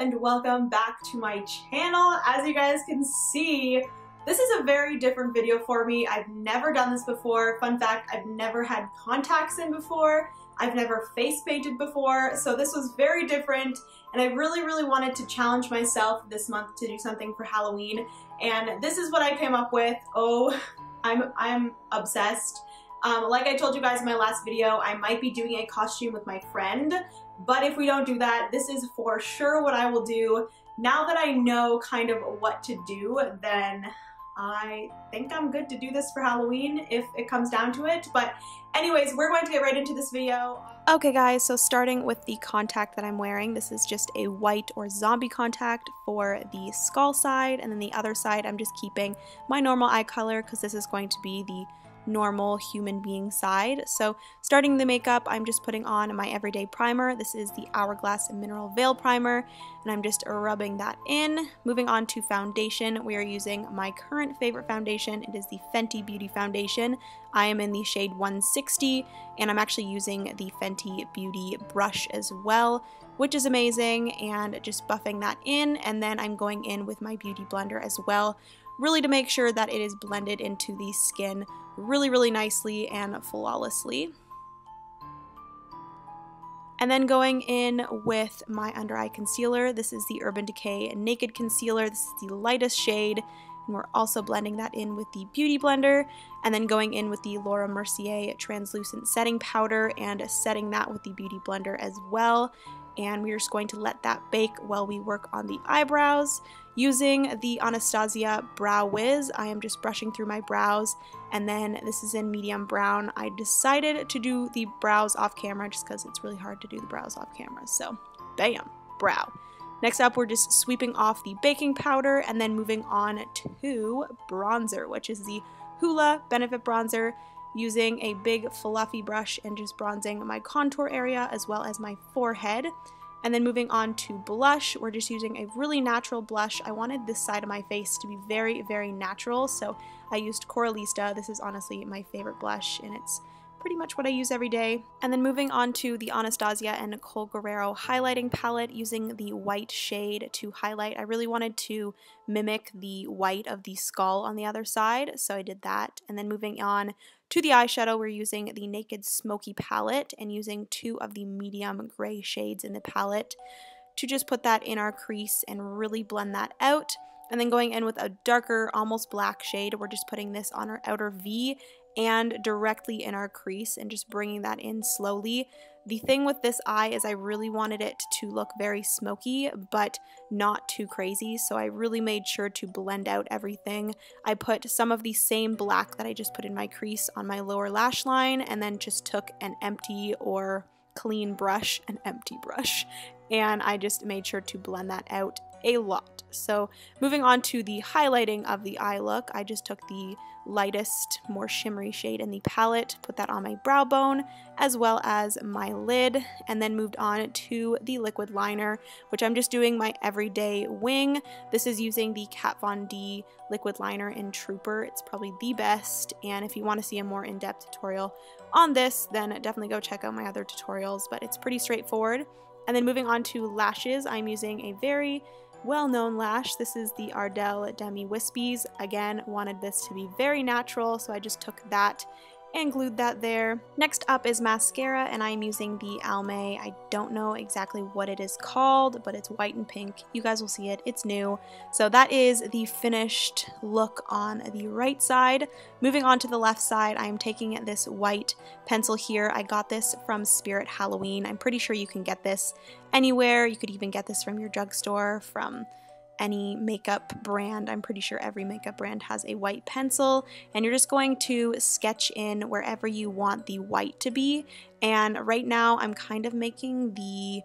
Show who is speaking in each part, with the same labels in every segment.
Speaker 1: and welcome back to my channel. As you guys can see, this is a very different video for me. I've never done this before. Fun fact, I've never had contacts in before. I've never face painted before, so this was very different and I really, really wanted to challenge myself this month to do something for Halloween and this is what I came up with. Oh, I'm, I'm obsessed. Um, like I told you guys in my last video, I might be doing a costume with my friend, but if we don't do that, this is for sure what I will do. Now that I know kind of what to do, then I think I'm good to do this for Halloween if it comes down to it. But anyways, we're going to get right into this video.
Speaker 2: Okay guys, so starting with the contact that I'm wearing, this is just a white or zombie contact for the skull side, and then the other side I'm just keeping my normal eye color because this is going to be the normal human being side. So starting the makeup, I'm just putting on my everyday primer. This is the Hourglass Mineral Veil Primer, and I'm just rubbing that in. Moving on to foundation, we are using my current favorite foundation. It is the Fenty Beauty Foundation. I am in the shade 160, and I'm actually using the Fenty Beauty brush as well which is amazing, and just buffing that in, and then I'm going in with my Beauty Blender as well, really to make sure that it is blended into the skin really, really nicely and flawlessly. And then going in with my under eye concealer, this is the Urban Decay Naked Concealer. This is the lightest shade, and we're also blending that in with the Beauty Blender. And then going in with the Laura Mercier Translucent Setting Powder and setting that with the Beauty Blender as well and we're just going to let that bake while we work on the eyebrows. Using the Anastasia Brow Wiz, I am just brushing through my brows, and then this is in medium brown. I decided to do the brows off camera just because it's really hard to do the brows off camera, so bam, brow. Next up, we're just sweeping off the baking powder and then moving on to bronzer, which is the Hoola Benefit Bronzer using a big fluffy brush and just bronzing my contour area as well as my forehead. And then moving on to blush, we're just using a really natural blush. I wanted this side of my face to be very, very natural, so I used Coralista. This is honestly my favorite blush, and it's pretty much what I use every day. And then moving on to the Anastasia and Nicole Guerrero highlighting palette using the white shade to highlight. I really wanted to mimic the white of the skull on the other side, so I did that. And then moving on to the eyeshadow, we're using the Naked Smoky palette and using two of the medium gray shades in the palette to just put that in our crease and really blend that out. And then going in with a darker, almost black shade, we're just putting this on our outer V and directly in our crease and just bringing that in slowly. The thing with this eye is I really wanted it to look very smoky, but not too crazy, so I really made sure to blend out everything. I put some of the same black that I just put in my crease on my lower lash line, and then just took an empty or clean brush, an empty brush, and I just made sure to blend that out a lot. So moving on to the highlighting of the eye look, I just took the lightest, more shimmery shade in the palette, put that on my brow bone, as well as my lid, and then moved on to the liquid liner, which I'm just doing my everyday wing. This is using the Kat Von D liquid liner in Trooper. It's probably the best, and if you want to see a more in-depth tutorial on this, then definitely go check out my other tutorials, but it's pretty straightforward. And then moving on to lashes, I'm using a very well-known lash. This is the Ardell Demi Wispies. Again, wanted this to be very natural, so I just took that and glued that there. Next up is mascara and I'm using the Almay. I don't know exactly what it is called, but it's white and pink. You guys will see it. It's new. So that is the finished look on the right side. Moving on to the left side, I'm taking this white pencil here. I got this from Spirit Halloween. I'm pretty sure you can get this anywhere. You could even get this from your drugstore, from any makeup brand. I'm pretty sure every makeup brand has a white pencil and you're just going to sketch in wherever you want the white to be. And right now I'm kind of making the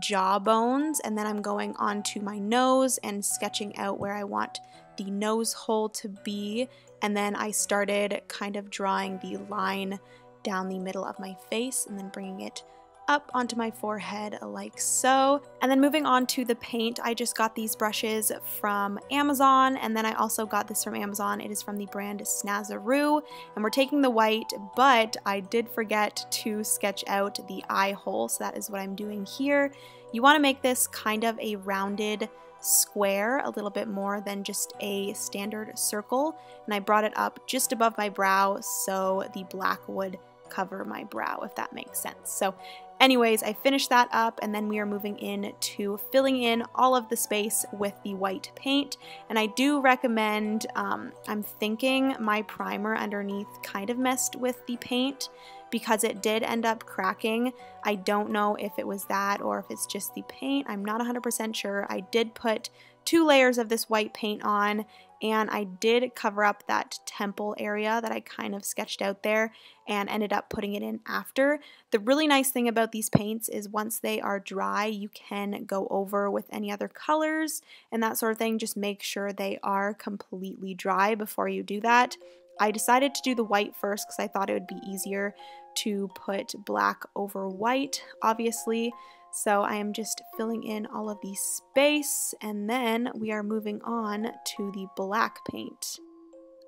Speaker 2: jawbones and then I'm going on to my nose and sketching out where I want the nose hole to be. And then I started kind of drawing the line down the middle of my face and then bringing it up onto my forehead like so. And then moving on to the paint, I just got these brushes from Amazon and then I also got this from Amazon. It is from the brand Snazaroo and we're taking the white, but I did forget to sketch out the eye hole, so that is what I'm doing here. You want to make this kind of a rounded square a little bit more than just a standard circle and I brought it up just above my brow so the black would cover my brow if that makes sense. So anyways, I finished that up and then we are moving in to filling in all of the space with the white paint and I do recommend, um, I'm thinking my primer underneath kind of messed with the paint because it did end up cracking. I don't know if it was that or if it's just the paint. I'm not 100% sure. I did put two layers of this white paint on and I did cover up that temple area that I kind of sketched out there and ended up putting it in after. The really nice thing about these paints is once they are dry, you can go over with any other colors and that sort of thing. Just make sure they are completely dry before you do that. I decided to do the white first because I thought it would be easier to put black over white, obviously. So I am just filling in all of the space and then we are moving on to the black paint.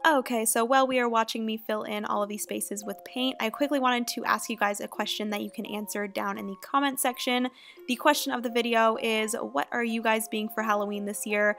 Speaker 2: Okay, so while we are watching me fill in all of these spaces with paint, I quickly wanted to ask you guys a question that you can answer down in the comment section. The question of the video is, what are you guys being for Halloween this year?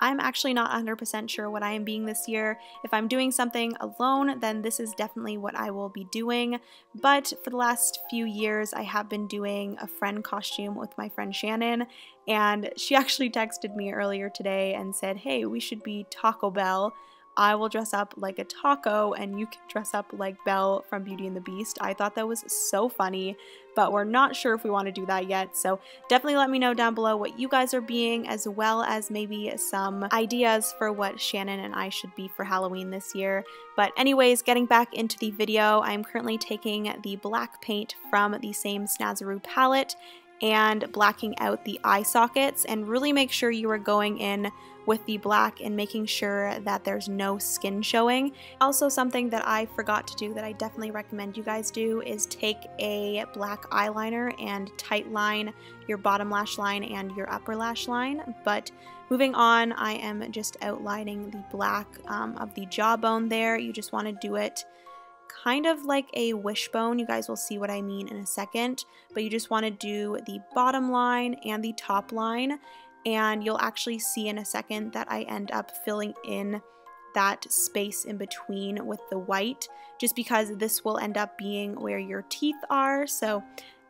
Speaker 2: I'm actually not 100% sure what I am being this year. If I'm doing something alone, then this is definitely what I will be doing. But for the last few years, I have been doing a friend costume with my friend Shannon, and she actually texted me earlier today and said, hey, we should be Taco Bell. I will dress up like a taco and you can dress up like Belle from Beauty and the Beast. I thought that was so funny, but we're not sure if we want to do that yet. So definitely let me know down below what you guys are being, as well as maybe some ideas for what Shannon and I should be for Halloween this year. But anyways, getting back into the video, I'm currently taking the black paint from the same Snazaroo palette and blacking out the eye sockets and really make sure you are going in with the black and making sure that there's no skin showing. Also something that I forgot to do that I definitely recommend you guys do is take a black eyeliner and tight line your bottom lash line and your upper lash line. But moving on, I am just outlining the black um, of the jawbone there. You just want to do it kind of like a wishbone. You guys will see what I mean in a second, but you just want to do the bottom line and the top line, and you'll actually see in a second that I end up filling in that space in between with the white, just because this will end up being where your teeth are. So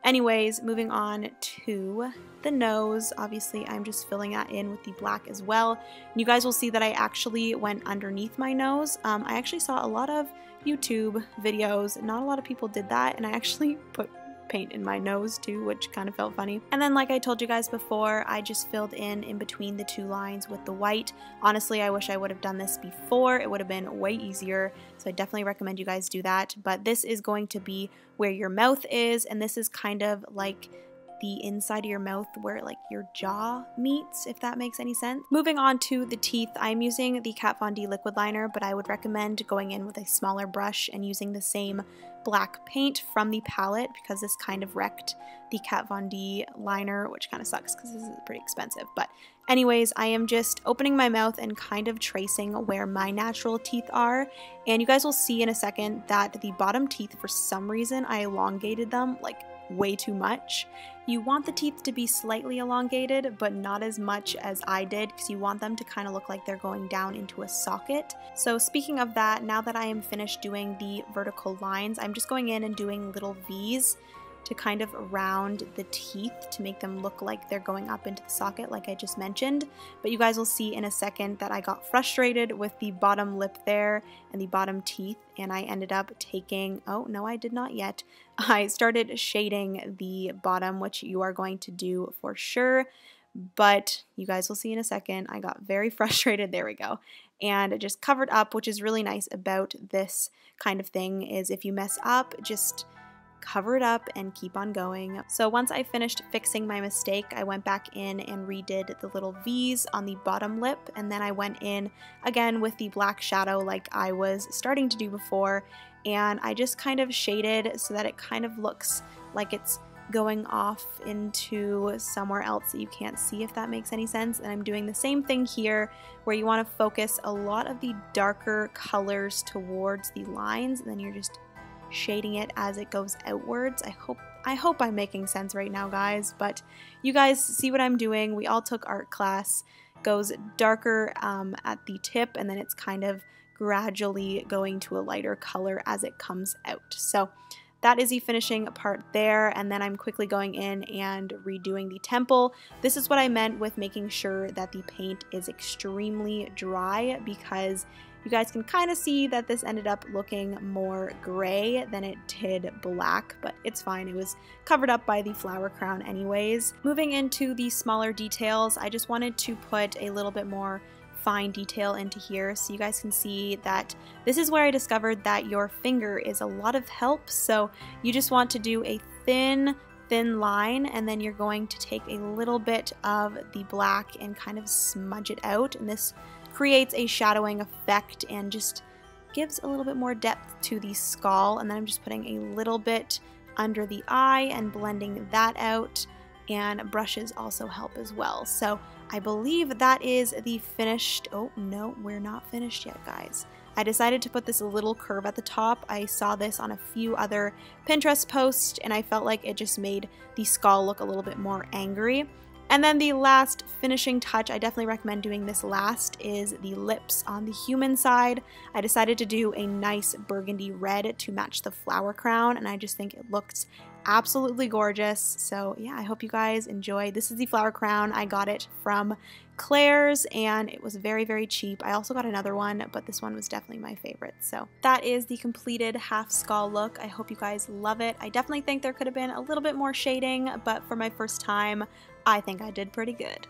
Speaker 2: anyways, moving on to the nose. Obviously, I'm just filling that in with the black as well. You guys will see that I actually went underneath my nose. Um, I actually saw a lot of YouTube videos. Not a lot of people did that, and I actually put paint in my nose too, which kind of felt funny. And then like I told you guys before, I just filled in in between the two lines with the white. Honestly, I wish I would have done this before. It would have been way easier. So I definitely recommend you guys do that. But this is going to be where your mouth is, and this is kind of like the inside of your mouth where like your jaw meets, if that makes any sense. Moving on to the teeth, I'm using the Kat Von D liquid liner, but I would recommend going in with a smaller brush and using the same black paint from the palette because this kind of wrecked the Kat Von D liner, which kind of sucks because this is pretty expensive. But anyways, I am just opening my mouth and kind of tracing where my natural teeth are. And you guys will see in a second that the bottom teeth, for some reason, I elongated them like way too much. You want the teeth to be slightly elongated, but not as much as I did because you want them to kind of look like they're going down into a socket. So speaking of that, now that I am finished doing the vertical lines, I'm just going in and doing little V's to kind of round the teeth to make them look like they're going up into the socket like I just mentioned. But you guys will see in a second that I got frustrated with the bottom lip there and the bottom teeth and I ended up taking, oh no I did not yet, I started shading the bottom which you are going to do for sure but you guys will see in a second. I got very frustrated. There we go. And just covered up, which is really nice about this kind of thing is if you mess up, just cover it up and keep on going. So once I finished fixing my mistake, I went back in and redid the little V's on the bottom lip and then I went in again with the black shadow like I was starting to do before and I just kind of shaded so that it kind of looks like it's going off into somewhere else that you can't see if that makes any sense. And I'm doing the same thing here where you want to focus a lot of the darker colors towards the lines and then you're just shading it as it goes outwards. I hope I hope I'm making sense right now, guys, but you guys see what I'm doing. We all took art class. Goes darker um, at the tip and then it's kind of gradually going to a lighter color as it comes out. So that is the finishing part there and then I'm quickly going in and redoing the temple. This is what I meant with making sure that the paint is extremely dry because you guys can kind of see that this ended up looking more gray than it did black, but it's fine. It was covered up by the flower crown anyways. Moving into the smaller details, I just wanted to put a little bit more fine detail into here so you guys can see that this is where I discovered that your finger is a lot of help. So you just want to do a thin thin line and then you're going to take a little bit of the black and kind of smudge it out and this creates a shadowing effect and just gives a little bit more depth to the skull and then I'm just putting a little bit under the eye and blending that out and brushes also help as well. So I believe that is the finished, oh no, we're not finished yet guys. I decided to put this little curve at the top. I saw this on a few other Pinterest posts and I felt like it just made the skull look a little bit more angry. And then the last finishing touch, I definitely recommend doing this last, is the lips on the human side. I decided to do a nice burgundy red to match the flower crown, and I just think it looks absolutely gorgeous. So yeah, I hope you guys enjoy. This is the flower crown. I got it from Claire's and it was very, very cheap. I also got another one, but this one was definitely my favorite. So that is the completed half skull look. I hope you guys love it. I definitely think there could have been a little bit more shading, but for my first time, I think I did pretty good.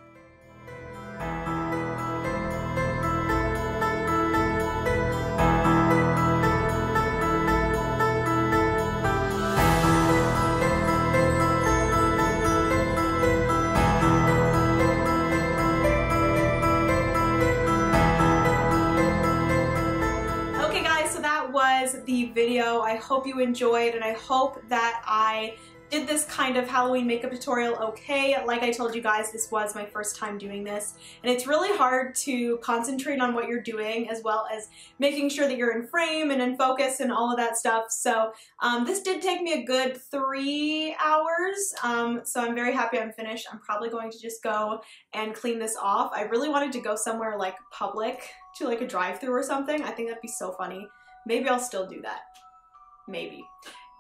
Speaker 1: Okay guys, so that was the video. I hope you enjoyed and I hope that I did this kind of Halloween makeup tutorial okay. Like I told you guys, this was my first time doing this, and it's really hard to concentrate on what you're doing as well as making sure that you're in frame and in focus and all of that stuff. So um, this did take me a good three hours, um, so I'm very happy I'm finished. I'm probably going to just go and clean this off. I really wanted to go somewhere like public to like a drive-through or something. I think that'd be so funny. Maybe I'll still do that. Maybe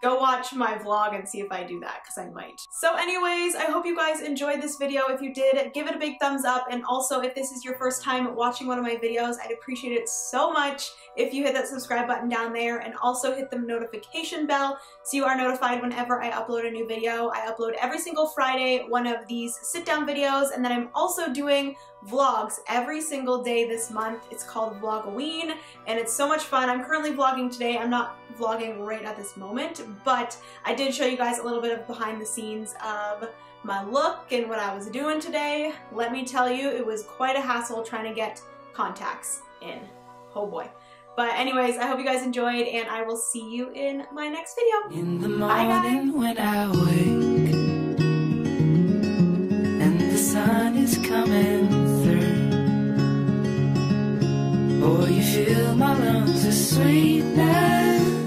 Speaker 1: go watch my vlog and see if I do that because I might. So anyways, I hope you guys enjoyed this video. If you did, give it a big thumbs up and also if this is your first time watching one of my videos, I'd appreciate it so much if you hit that subscribe button down there and also hit the notification bell so you are notified whenever I upload a new video. I upload every single Friday one of these sit down videos and then I'm also doing vlogs every single day this month. It's called Vlogoween and it's so much fun. I'm currently vlogging today. I'm not vlogging right at this moment, but I did show you guys a little bit of behind the scenes of my look and what I was doing today. Let me tell you, it was quite a hassle trying to get contacts in. Oh boy. But anyways, I hope you guys enjoyed and I will see you in my next video. In the morning when I wake and the sun is coming through. Oh, you fill my lungs with sweetness and you feel